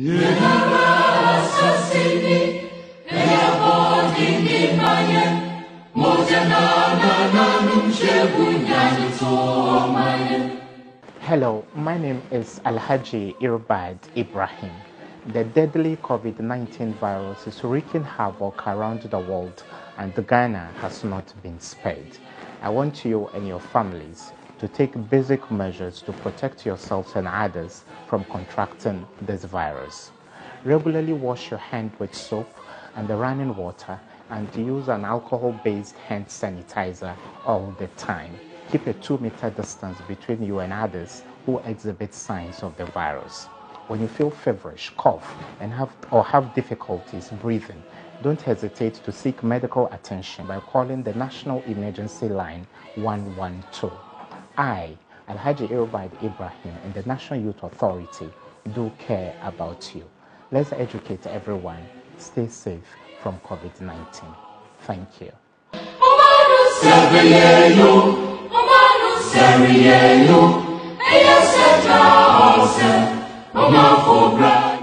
Hello, my name is Alhaji Irbard Ibrahim. The deadly COVID 19 virus is wreaking havoc around the world, and Ghana has not been spared. I want you and your families to take basic measures to protect yourselves and others from contracting this virus. Regularly wash your hand with soap and the running water and use an alcohol based hand sanitizer all the time. Keep a two meter distance between you and others who exhibit signs of the virus. When you feel feverish, cough, and have or have difficulties breathing, don't hesitate to seek medical attention by calling the National Emergency Line 112. I, Alhaji Irbard Ibrahim, and the National Youth Authority do care about you. Let's educate everyone. Stay safe from COVID 19. Thank you. Mama